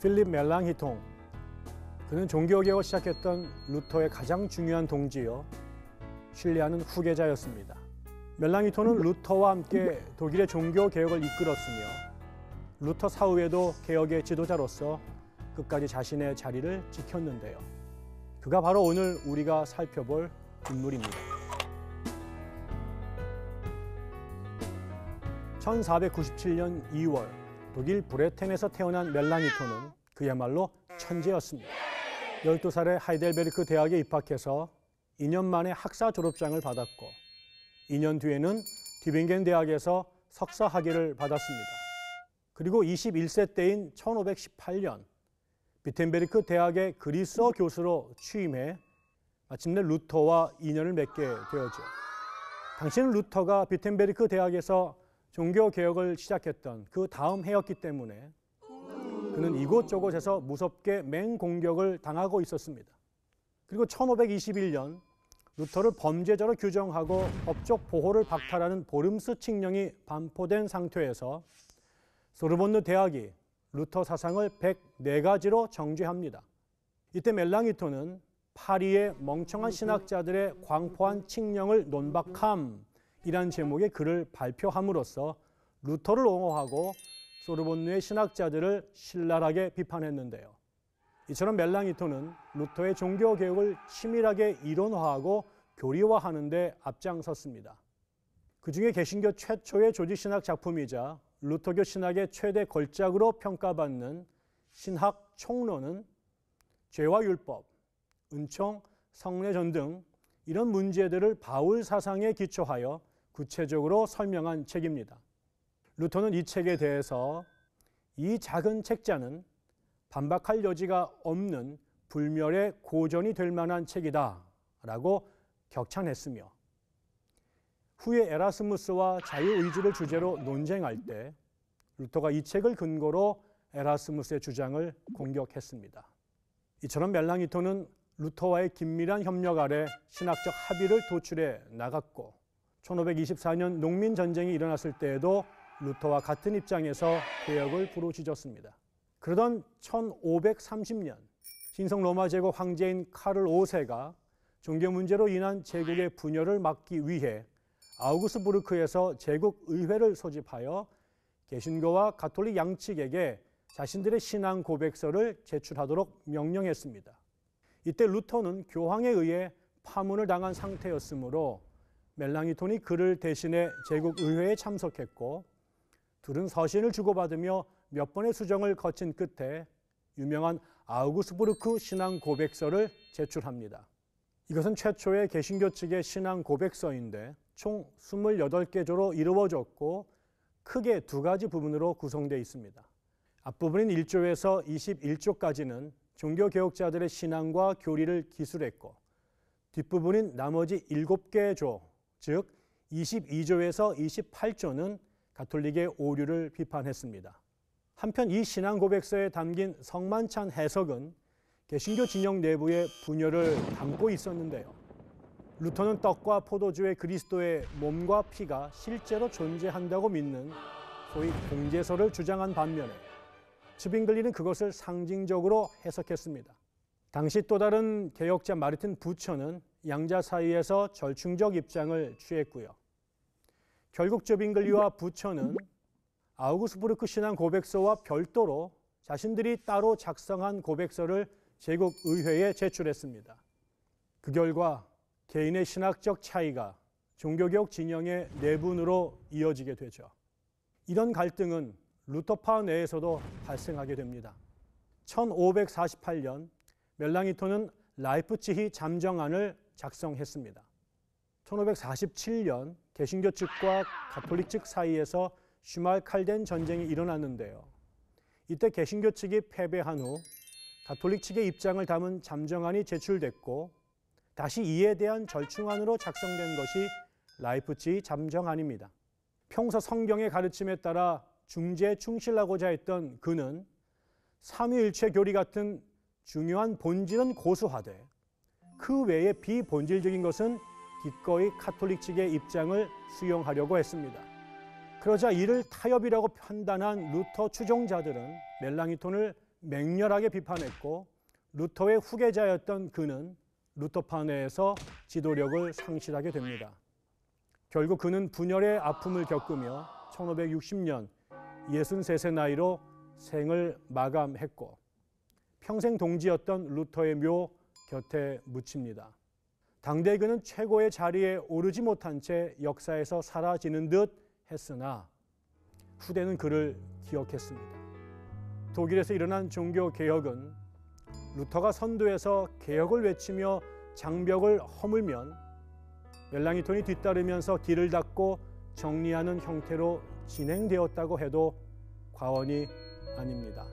필립 멜란히톤. 그는 종교개혁을 시작했던 루터의 가장 중요한 동지요 신뢰하는 후계자였습니다. 멜란히톤은 루터와 함께 독일의 종교개혁을 이끌었으며 루터 사후에도 개혁의 지도자로서 끝까지 자신의 자리를 지켰는데요. 그가 바로 오늘 우리가 살펴볼 인물입니다. 1497년 2월 독일 브레텐에서 태어난 멜란히톤은 그야말로 천재였습니다. 12살에 하이델베르크 대학에 입학해서 2년 만에 학사 졸업장을 받았고 2년 뒤에는 튀빙겐 대학에서 석사 학위를 받았습니다. 그리고 21세 때인 1518년 비텐베르크 대학의 그리스어 교수로 취임해 마침내 루터와 인연을 맺게 되었죠. 당시는 루터가 비텐베르크 대학에서 종교 개혁을 시작했던 그 다음 해였기 때문에 그는 이곳저곳에서 무섭게 맹공격을 당하고 있었습니다. 그리고 1521년 루터를 범죄자로 규정하고 법적 보호를 박탈하는 보름스 칙령이 반포된 상태에서 소르본 대학이 루터 사상을 104가지로 정죄합니다. 이때 멜란히톤은 파리의 멍청한 신학자들의 광포한 칙령을 논박함 이란 제목의 글을 발표함으로써 루터를 옹호하고 소르본느의 신학자들을 신랄하게 비판했는데요. 이처럼 멜랑이토는 루터의 종교 개혁을 치밀하게 이론화하고 교리화하는 데 앞장섰습니다. 그 중에 개신교 최초의 조직신학 작품이자 루터교 신학의 최대 걸작으로 평가받는 신학 총론은 죄와 율법, 은총, 성례전 등 이런 문제들을 바울 사상에 기초하여 구체적으로 설명한 책입니다. 루터는 이 책에 대해서 이 작은 책자는 반박할 여지가 없는 불멸의 고전이 될 만한 책이다 라고 격찬했으며 후에 에라스무스와 자유의지를 주제로 논쟁할 때 루터가 이 책을 근거로 에라스무스의 주장을 공격했습니다. 이처럼 멜란히톤은 루터와의 긴밀한 협력 아래 신학적 합의를 도출해 나갔고 1524년 농민 전쟁이 일어났을 때에도 루터와 같은 입장에서 개혁을 부르짖었습니다. 그러던 1530년 신성 로마 제국 황제인 카를 5세가 종교 문제로 인한 제국의 분열을 막기 위해 아우구스부르크에서 제국 의회를 소집하여 개신교와 가톨릭 양측에게 자신들의 신앙 고백서를 제출하도록 명령했습니다. 이때 루터는 교황에 의해 파문을 당한 상태였으므로 멜랑이톤이 그를 대신해 제국 의회에 참석했고 둘은 서신을 주고받으며 몇 번의 수정을 거친 끝에 유명한 아우구스부르크 신앙 고백서를 제출합니다. 이것은 최초의 개신교 측의 신앙 고백서인데 총 28개 조로 이루어졌고 크게 두 가지 부분으로 구성되어 있습니다. 앞부분인 1조에서 21조까지는 종교개혁자들의 신앙과 교리를 기술했고 뒷부분인 나머지 7개 조, 즉 22조에서 28조는 가톨릭의 오류를 비판했습니다. 한편 이 신앙 고백서에 담긴 성만찬 해석은 개신교 진영 내부의 분열을 담고 있었는데요. 루터는 떡과 포도주의 그리스도의 몸과 피가 실제로 존재한다고 믿는 소위 공제서를 주장한 반면에 츠빙글리는 그것을 상징적으로 해석했습니다. 당시 또 다른 개혁자 마르틴 부처는 양자 사이에서 절충적 입장을 취했고요. 결국 츠빙글리와 부처는 아우구스부르크 신앙 고백서와 별도로 자신들이 따로 작성한 고백서를 제국 의회에 제출했습니다. 그 결과 개인의 신학적 차이가 종교개혁 진영의 내분으로 이어지게 되죠. 이런 갈등은 루터파 내에서도 발생하게 됩니다. 1548년 멜랑이토는 라이프치히 잠정안을 작성했습니다. 1547년 개신교 측과 가톨릭 측 사이에서 슈말칼덴 전쟁이 일어났는데요. 이때 개신교 측이 패배한 후 가톨릭 측의 입장을 담은 잠정안이 제출됐고 다시 이에 대한 절충안으로 작성된 것이 라이프치히 잠정안입니다. 평소 성경의 가르침에 따라 중재에 충실하고자 했던 그는 삼위일체 교리 같은 중요한 본질은 고수하되 그 외에 비본질적인 것은 기꺼이 카톨릭 측의 입장을 수용하려고 했습니다. 그러자 이를 타협이라고 판단한 루터 추종자들은 멜란히톤을 맹렬하게 비판했고 루터의 후계자였던 그는 루터파 내에서 지도력을 상실하게 됩니다. 결국 그는 분열의 아픔을 겪으며 1560년 63세 나이로 생을 마감했고 평생 동지였던 루터의 묘 곁에 묻힙니다. 당대 그는 최고의 자리에 오르지 못한 채 역사에서 사라지는 듯 했으나 후대는 그를 기억했습니다. 독일에서 일어난 종교 개혁은 루터가 선두에서 개혁을 외치며 장벽을 허물면 멜랑이톤이 뒤따르면서 길을 닫고 정리하는 형태로 진행되었다고 해도 과언이 아닙니다.